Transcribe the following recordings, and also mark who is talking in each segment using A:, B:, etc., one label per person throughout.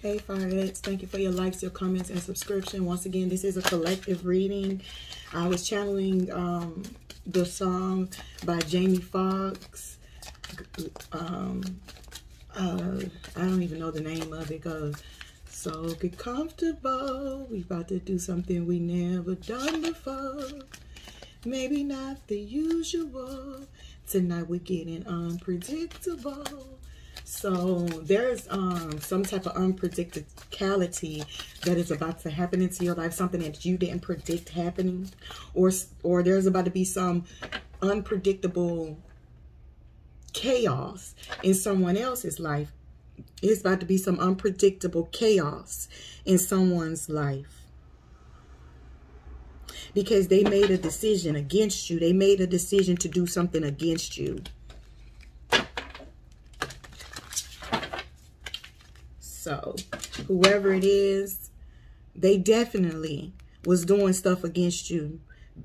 A: Hey Fireheads, thank you for your likes, your comments, and subscription. Once again, this is a collective reading. I was channeling um, the song by Jamie Foxx. Um, uh, I don't even know the name of it because so get comfortable. We about to do something we never done before. Maybe not the usual. Tonight we're getting unpredictable. So there's um, some type of unpredictability that is about to happen into your life, something that you didn't predict happening, or or there's about to be some unpredictable chaos in someone else's life. It's about to be some unpredictable chaos in someone's life. Because they made a decision against you. They made a decision to do something against you. So whoever it is, they definitely was doing stuff against you.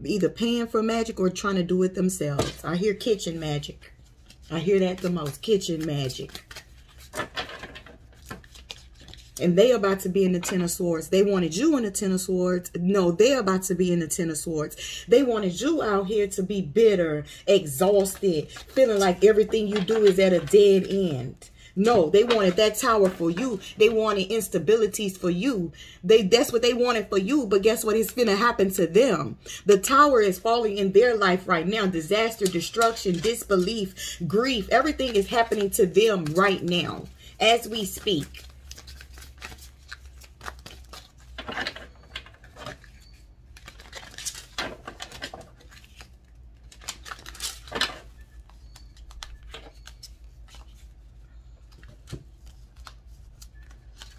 A: Either paying for magic or trying to do it themselves. I hear kitchen magic. I hear that the most. Kitchen magic. And they about to be in the Ten of Swords. They wanted you in the Ten of Swords. No, they're about to be in the Ten of Swords. They wanted you out here to be bitter, exhausted, feeling like everything you do is at a dead end. No, they wanted that tower for you. They wanted instabilities for you. They That's what they wanted for you. But guess what? It's going to happen to them. The tower is falling in their life right now. Disaster, destruction, disbelief, grief. Everything is happening to them right now as we speak.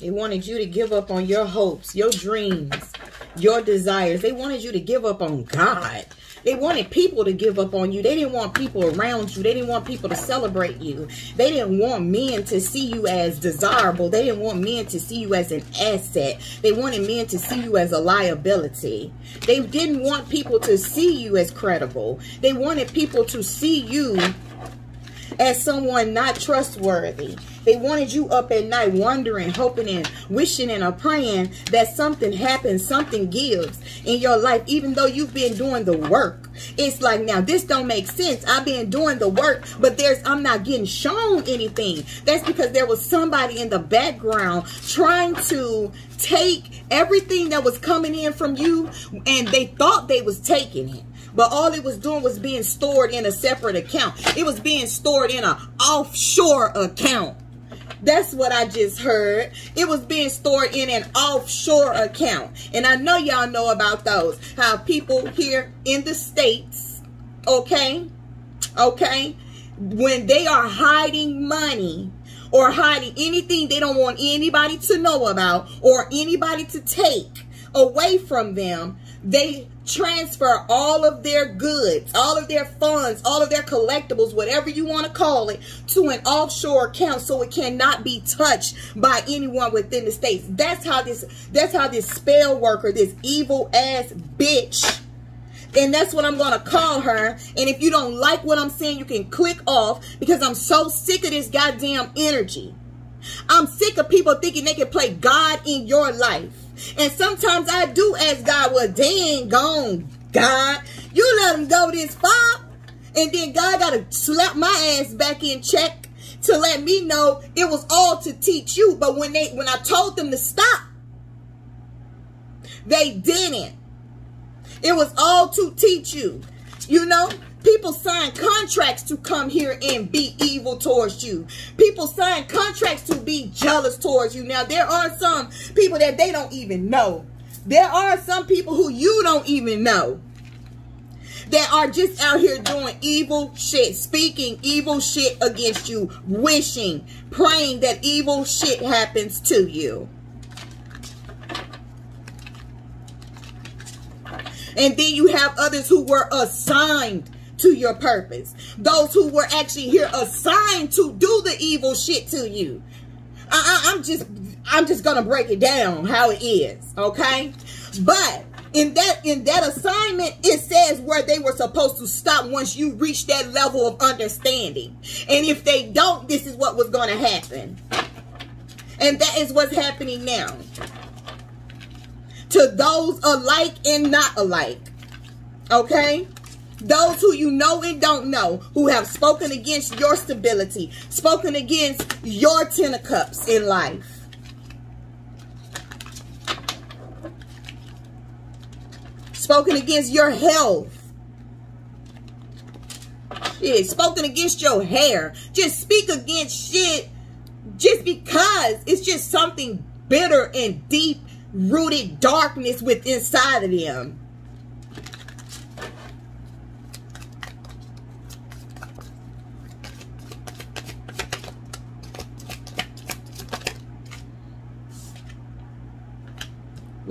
A: They wanted you to give up on your hopes, your dreams, your desires. They wanted you to give up on God. They wanted people to give up on you. They didn't want people around you. They didn't want people to celebrate you. They didn't want men to see you as desirable. They didn't want men to see you as an asset. They wanted men to see you as a liability. They didn't want people to see you as credible. They wanted people to see you as someone not trustworthy. They wanted you up at night wondering, hoping and wishing and a praying that something happens, something gives in your life, even though you've been doing the work. It's like, now this don't make sense. I've been doing the work, but there's, I'm not getting shown anything. That's because there was somebody in the background trying to take everything that was coming in from you and they thought they was taking it. But all it was doing was being stored in a separate account. It was being stored in an offshore account. That's what I just heard. It was being stored in an offshore account. And I know y'all know about those. How people here in the States, okay, okay, when they are hiding money or hiding anything they don't want anybody to know about or anybody to take away from them, they transfer all of their goods, all of their funds, all of their collectibles, whatever you want to call it, to an offshore account so it cannot be touched by anyone within the states. That's how this that's how this spell worker, this evil ass bitch and that's what I'm going to call her. And if you don't like what I'm saying, you can click off because I'm so sick of this goddamn energy. I'm sick of people thinking they can play God in your life. And sometimes I do ask God, well, dang gone, God. You let him go this far. And then God got to slap my ass back in check to let me know it was all to teach you. But when they when I told them to stop, they didn't. It was all to teach you. You know, People sign contracts to come here and be evil towards you. People sign contracts to be jealous towards you. Now, there are some people that they don't even know. There are some people who you don't even know that are just out here doing evil shit, speaking evil shit against you, wishing, praying that evil shit happens to you. And then you have others who were assigned to your purpose. Those who were actually here assigned to do the evil shit to you. Uh, uh, I, am just, I'm just gonna break it down how it is, okay? But in that in that assignment, it says where they were supposed to stop once you reach that level of understanding. And if they don't, this is what was gonna happen. And that is what's happening now. To those alike and not alike. Okay? Those who you know and don't know, who have spoken against your stability, spoken against your ten of cups in life. Spoken against your health. Shit, spoken against your hair. Just speak against shit just because it's just something bitter and deep rooted darkness within inside of them.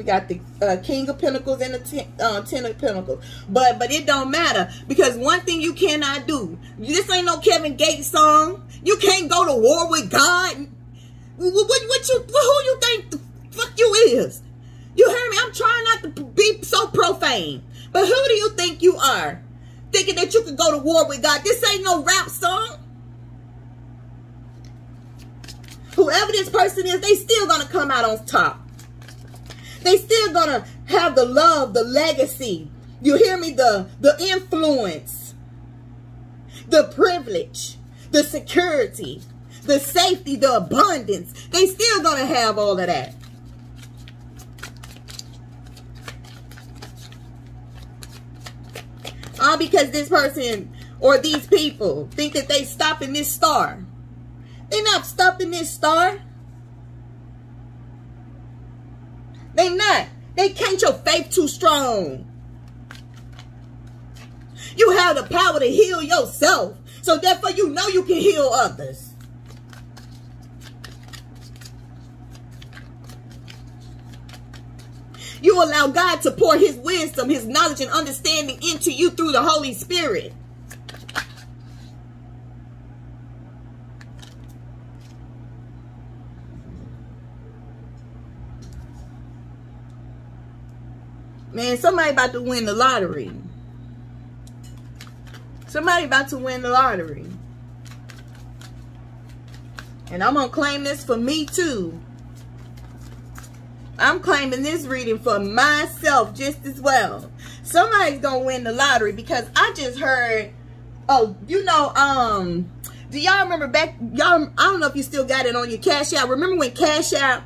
A: We got the uh, King of Pentacles and the ten, uh, Ten of Pentacles. But but it don't matter because one thing you cannot do. This ain't no Kevin Gates song. You can't go to war with God. What, what, what you who you think the fuck you is? You hear me? I'm trying not to be so profane. But who do you think you are? Thinking that you could go to war with God. This ain't no rap song. Whoever this person is, they still gonna come out on top. They still gonna have the love, the legacy. You hear me? The, the influence, the privilege, the security, the safety, the abundance. They still gonna have all of that. All because this person or these people think that they stopping this star. They're not stopping this star. They not. They can't your faith too strong. You have the power to heal yourself. So therefore you know you can heal others. You allow God to pour his wisdom, his knowledge and understanding into you through the Holy Spirit. Man, somebody about to win the lottery. Somebody about to win the lottery. And I'm going to claim this for me too. I'm claiming this reading for myself just as well. Somebody's going to win the lottery because I just heard, oh, you know, um, do y'all remember back, y'all, I don't know if you still got it on your Cash App. Remember when Cash App,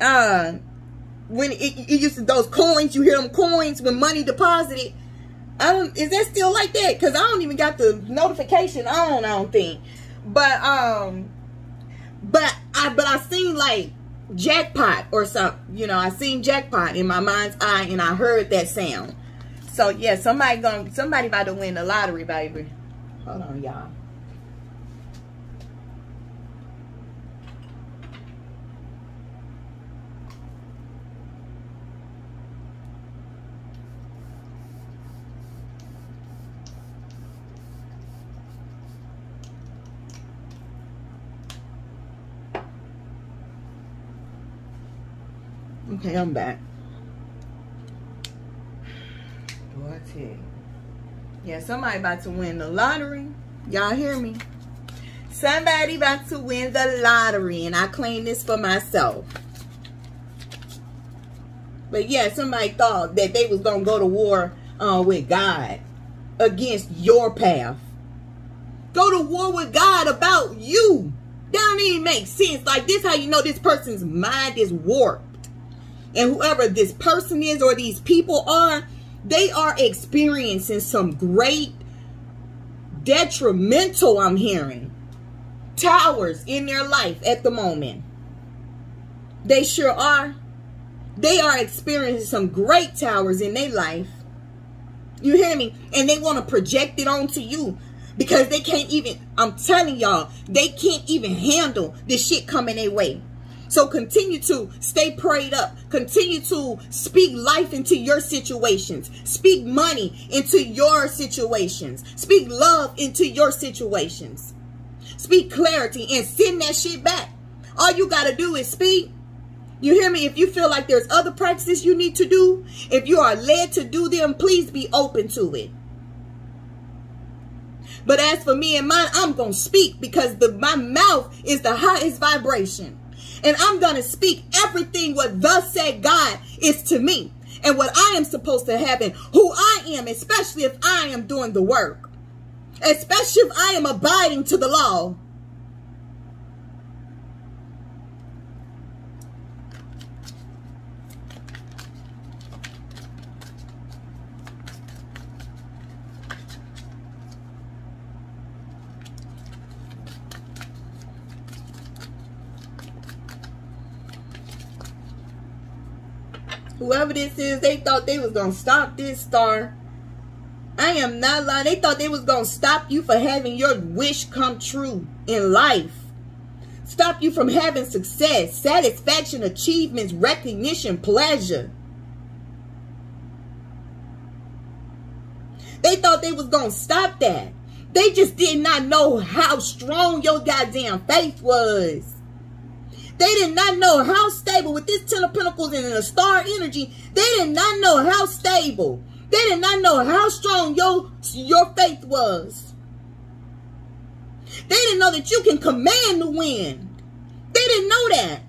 A: uh, when it, it used to those coins, you hear them coins when money deposited. I don't. Is that still like that? Cause I don't even got the notification on. I don't think. But um, but I but I seen like jackpot or something. You know, I seen jackpot in my mind's eye, and I heard that sound. So yeah, somebody gonna somebody about to win the lottery, baby. Hold on, y'all. Okay, I'm back. It? Yeah, somebody about to win the lottery. Y'all hear me? Somebody about to win the lottery, and I claim this for myself. But yeah, somebody thought that they was going to go to war uh, with God against your path. Go to war with God about you. That don't even make sense. Like this how you know this person's mind is warped and whoever this person is or these people are, they are experiencing some great detrimental, I'm hearing, towers in their life at the moment. They sure are. They are experiencing some great towers in their life. You hear me? And they want to project it onto you because they can't even, I'm telling y'all, they can't even handle this shit coming their way. So continue to stay prayed up. Continue to speak life into your situations. Speak money into your situations. Speak love into your situations. Speak clarity and send that shit back. All you got to do is speak. You hear me? If you feel like there's other practices you need to do, if you are led to do them, please be open to it. But as for me and mine, I'm going to speak because the my mouth is the highest vibration. And I'm going to speak everything what thus said God is to me and what I am supposed to have and who I am, especially if I am doing the work. Especially if I am abiding to the law. Whoever this is, they thought they was going to stop this star. I am not lying. They thought they was going to stop you for having your wish come true in life. Stop you from having success, satisfaction, achievements, recognition, pleasure. They thought they was going to stop that. They just did not know how strong your goddamn faith was. They did not know how stable with this Ten of Pentacles and the star energy. They did not know how stable. They did not know how strong your, your faith was. They didn't know that you can command the wind. They didn't know that.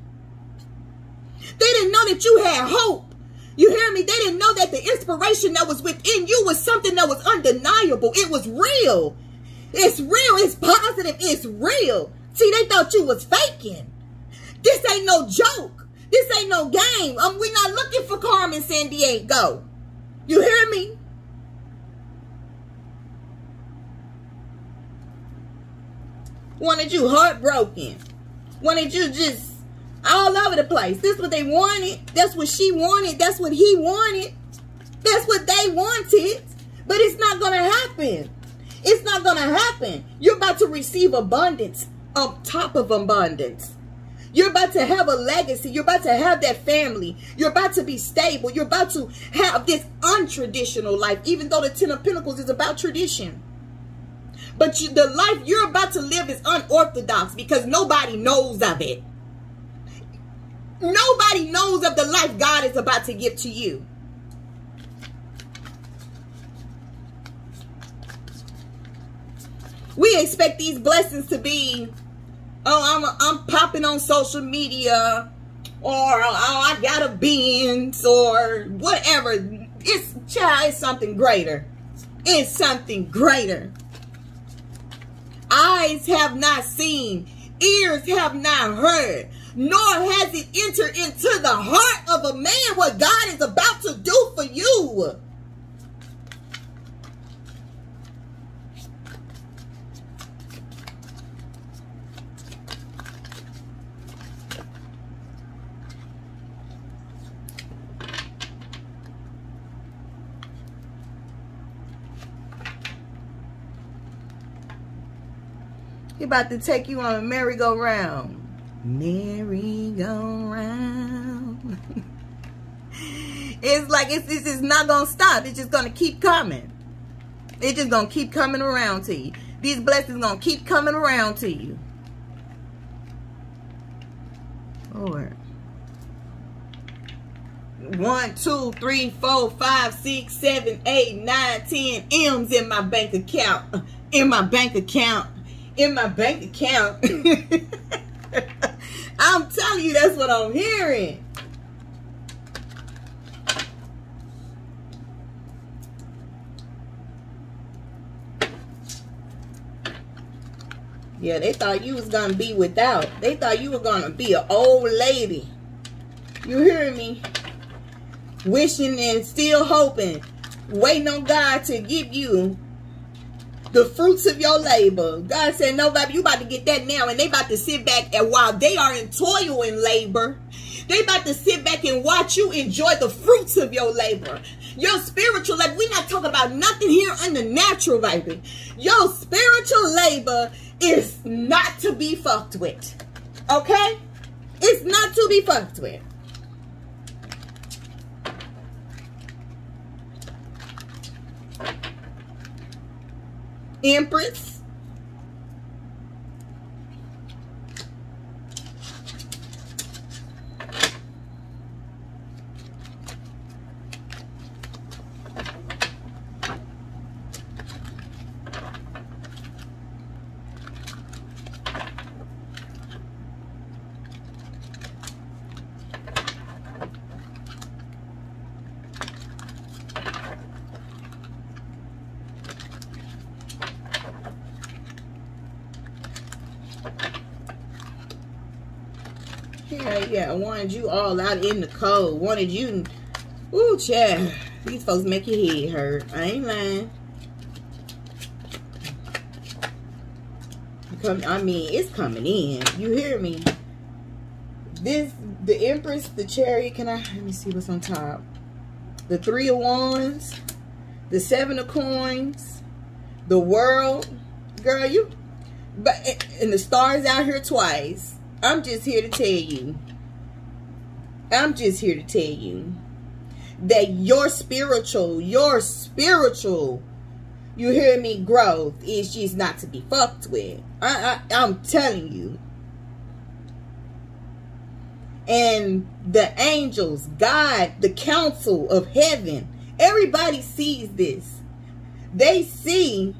A: They didn't know that you had hope. You hear me? They didn't know that the inspiration that was within you was something that was undeniable. It was real. It's real. It's positive. It's real. See, they thought you was faking. This ain't no joke. This ain't no game. Um, we're not looking for Carmen Sandiego. You hear me? Wanted you heartbroken. Wanted you just all over the place. This what they wanted. That's what she wanted. That's what he wanted. That's what they wanted. But it's not going to happen. It's not going to happen. You're about to receive abundance on top of abundance. You're about to have a legacy. You're about to have that family. You're about to be stable. You're about to have this untraditional life, even though the Ten of Pentacles is about tradition. But you, the life you're about to live is unorthodox because nobody knows of it. Nobody knows of the life God is about to give to you. We expect these blessings to be oh, I'm, I'm popping on social media or oh, I got a Benz or whatever. It's, child, it's something greater. It's something greater. Eyes have not seen, ears have not heard, nor has it entered into the heart of a man what God is about to do for you. He about to take you on a merry-go-round. Merry-go-round. it's like it's, it's, it's not going to stop. It's just going to keep coming. It's just going to keep coming around to you. These blessings going to keep coming around to you. Lord. One, two, three, four, five, six, seven, eight, nine, ten M's in my bank account. In my bank account in my bank account. I'm telling you, that's what I'm hearing. Yeah, they thought you was going to be without. They thought you were going to be an old lady. You hear me? Wishing and still hoping. Waiting on God to give you the fruits of your labor. God said, no, baby, you about to get that now. And they about to sit back and while they are in toil and labor, they about to sit back and watch you enjoy the fruits of your labor. Your spiritual labor, we're not talking about nothing here the natural, baby. Your spiritual labor is not to be fucked with. Okay? It's not to be fucked with. Empress. Yeah, yeah. Wanted you all out in the cold. Wanted you. Ooh, child. These folks make your head hurt. I ain't lying. Come, I mean, it's coming in. You hear me? This, the Empress, the Chariot. Can I, let me see what's on top. The Three of Wands. The Seven of Coins. The World. Girl, you, but, and the stars out here twice. I'm just here to tell you. I'm just here to tell you that your spiritual, your spiritual, you hear me, growth is just not to be fucked with. I, I, I'm telling you. And the angels, God, the council of heaven, everybody sees this. They see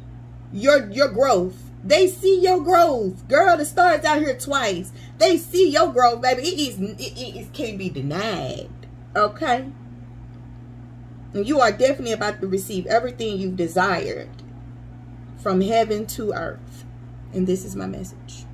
A: your your growth. They see your growth. Girl, the stars out here twice. They see your growth, baby. It is it, it, it can't be denied. Okay? And you are definitely about to receive everything you've desired from heaven to earth. And this is my message.